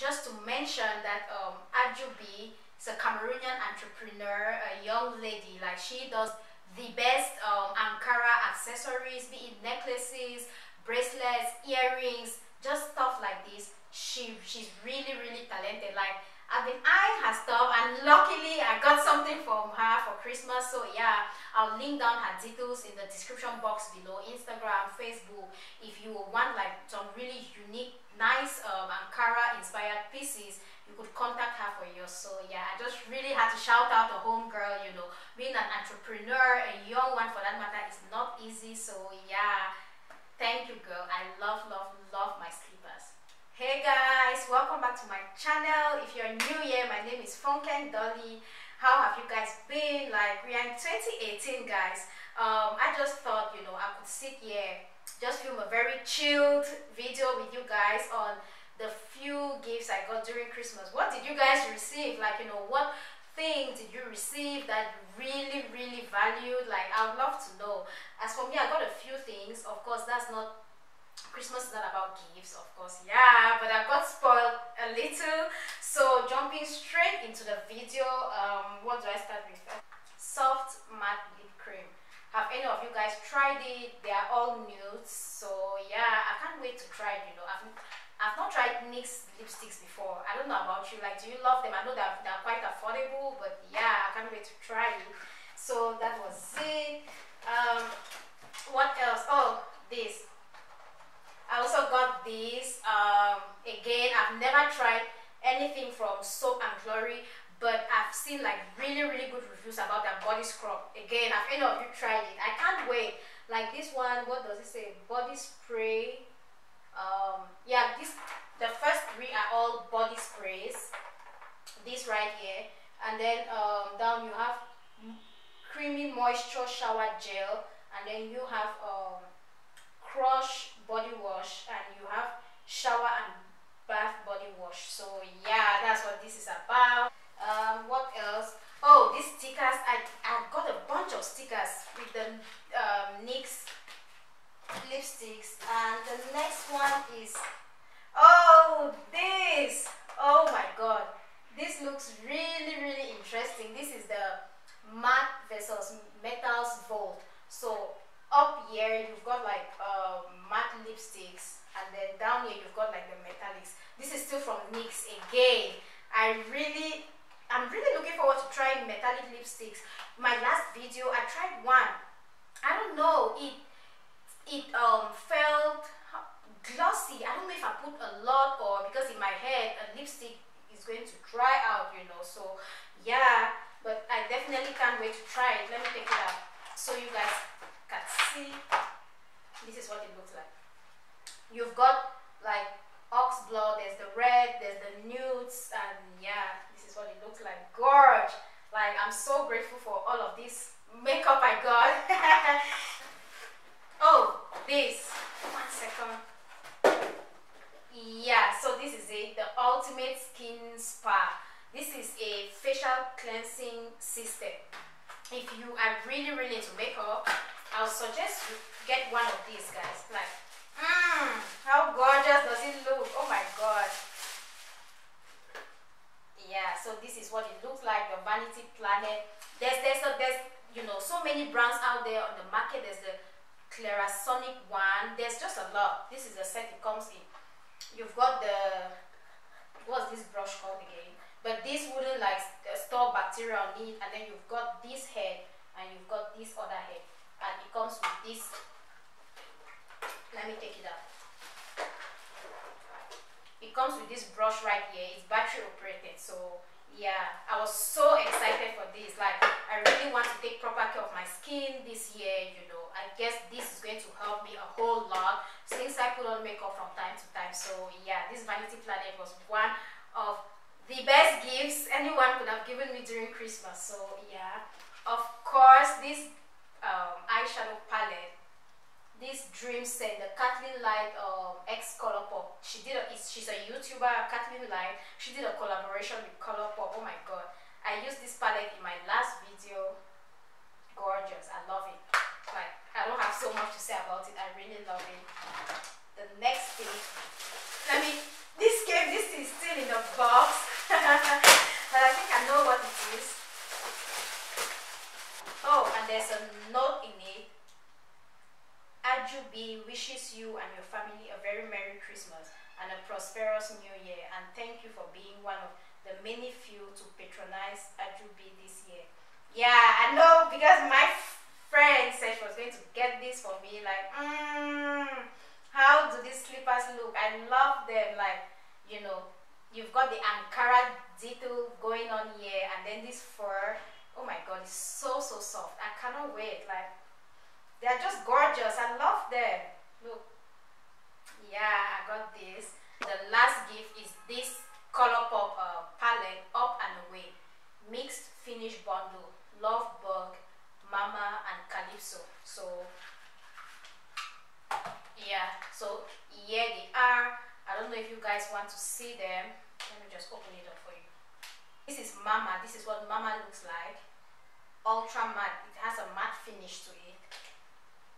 just to mention that um, Ajubi is a Cameroonian entrepreneur, a young lady. Like she does the best um, Ankara accessories, be it necklaces, bracelets, earrings, just stuff like this. She she's really really talented. Like I've been eyeing her stuff and luckily I got something from her for Christmas. So yeah, I'll link down her details in the description box below, Instagram, Facebook. If you want like some really unique, nice um, Ankara pieces, you could contact her for yours. So yeah, I just really had to shout out the home girl, you know, being an entrepreneur, a young one for that matter, is not easy. So yeah, thank you girl. I love, love, love my slippers. Hey guys, welcome back to my channel. If you're new here, my name is Fonkeng Dolly. How have you guys been? Like, we are in 2018, guys. Um, I just thought, you know, I could sit here, just film a very chilled video with you guys on the few gifts I got during Christmas. What did you guys receive? Like, you know, what thing did you receive that really, really valued? Like, I would love to know. As for me, I got a few things. Of course, that's not Christmas is not about gifts, of course, yeah, but I got spoiled a little. So jumping straight into the video, um, what do I start with? Soft matte lip cream. Have any of you guys tried it? They are all nudes, so yeah, I can't wait to try it, you know. Tried NYX lipsticks before. I don't know about you, like, do you love them? I know they're, they're quite affordable, but yeah, I can't wait to try it. So that was it. Um, what else? Oh, this I also got this. Um, again, I've never tried anything from Soap and Glory, but I've seen like really, really good reviews about their body scrub. Again, have any of you tried it? I can't wait. Like this one, what does it say? Body spray. Um, yeah, this the first three are all body sprays. This right here, and then um, down you have creamy moisture shower gel, and then you have um, crush body wash and you have shower and bath body wash. So yeah that's what this is about. Um, what else? Oh these stickers I, I got a bunch of stickers with the um, NYX lipsticks and the next one is oh this oh my god this looks really really interesting this is the matte versus metals vault so up here you've got like um, matte lipsticks and then down here you've got like the metallics this is still from NYX again. I really I'm really looking forward to trying metallic lipsticks. My last video I tried one. I don't know it it um felt glossy. I don't know if I put a lot or because in my head a lipstick is going to dry out you know so yeah. But I definitely can't wait to try it. Let me take it out so you guys can see. This is what it looks like. You've got like ox blood there's the red there's the nudes and yeah this is what it looks like gorge like i'm so grateful for all of this makeup i got oh this one second yeah so this is it the ultimate skin spa this is a facial cleansing system if you are really really into makeup I'll suggest you get one of these guys. Like, mmm, how gorgeous does it look? Oh my god. Yeah, so this is what it looks like, the Vanity Planet. There's, there's, a, there's, you know, so many brands out there on the market. There's the Clarisonic one. There's just a lot. This is the set it comes in. You've got the, what's this brush called again? But this wouldn't like store bacteria on it. And then you've got this head and you've got this other head and it comes with this let me take it out it comes with this brush right here it's battery operated so yeah i was so excited for this like i really want to take proper care of my skin this year you know i guess this is going to help me a whole lot since i put on makeup from time to time. So yeah this vanity planet was one of the best gifts anyone could have given me during christmas. So yeah of course this um, eyeshadow palette this dream set the kathleen light um, x Colourpop she did a she's a youtuber kathleen light she did a collaboration with Colourpop. Oh my god. I used this palette in my last video. Gorgeous. I love it I don't have so much to say about it. I really love it. The next thing, I mean, this came, this is still in the box, but I think I know what it is. Oh, and there's a note in it. Ajubi wishes you and your family a very Merry Christmas and a prosperous New Year, and thank you for being one of the many few to patronize Ajubi this year. Yeah, I know because my friend said she was going to get this for me. Like, mm, how do these slippers look? I love them. Like, you know, you've got the Ankara detail going on here, and then this fur. Oh my god, it's so so soft. I cannot wait. Like, they're just gorgeous. I love them. Look. Yeah, I got this. The last gift is this Colourpop uh, palette, Up and Away. Mixed finish bundle. Love Bug, Mama, and Calypso. So, yeah. So, here they are. I don't know if you guys want to see them. Let me just open it up for you. This is Mama. This is what Mama looks like. Ultra matte. It has a matte finish to it.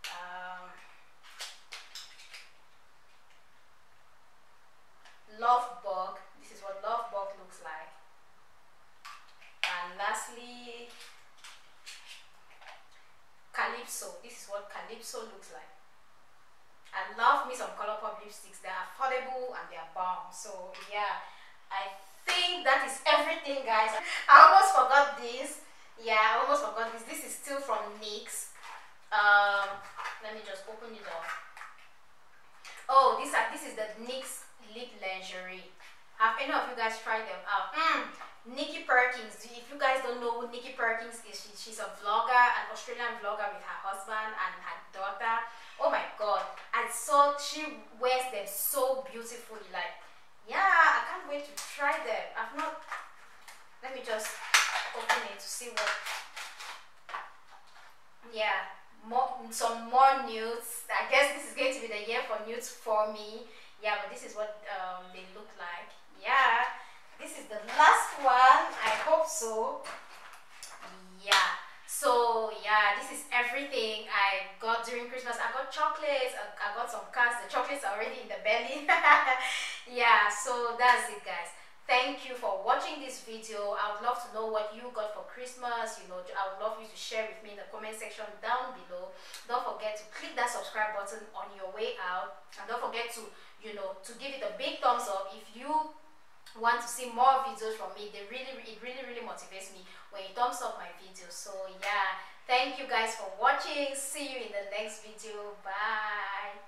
Um, love bug this is what love bug looks like and lastly calypso calypso looks like. I love me some Colourpop lipsticks. They're affordable and they're bomb. So yeah I think that is everything guys. I almost forgot this. Yeah I almost forgot this. This is still from NYX. Um let me just open it up. Oh this this is the NYX lip lingerie. Have any of you guys tried them out? Mm, Nikki Perkins. If you guys don't know who Nikki Perkins is, she, she's a vlogger, an Australian vlogger with her husband and her daughter. Oh my god. I saw she wears them so beautifully. Like, yeah, I can't wait to try them. I've not... Let me just open it to see what... Yeah, more, some more nudes. I guess this is going to be the year for nudes for me yeah but this is what um, they look like. Yeah this is the last one. I hope so. Yeah so yeah this is everything I got during Christmas. I got chocolates. I, got some cards the chocolates are already in the belly. Yeah so that's it guys. Thank you for watching this video. I would love to know what you got for christmas. You know i would love you to share with me in the comment section down below. Don't forget to click that subscribe button on your way out. And don't forget to you know to give it a big thumbs up. If you want to see more videos from me they really it really really motivates me when you thumbs up my videos so yeah thank you guys for watching. See you in the next video. Bye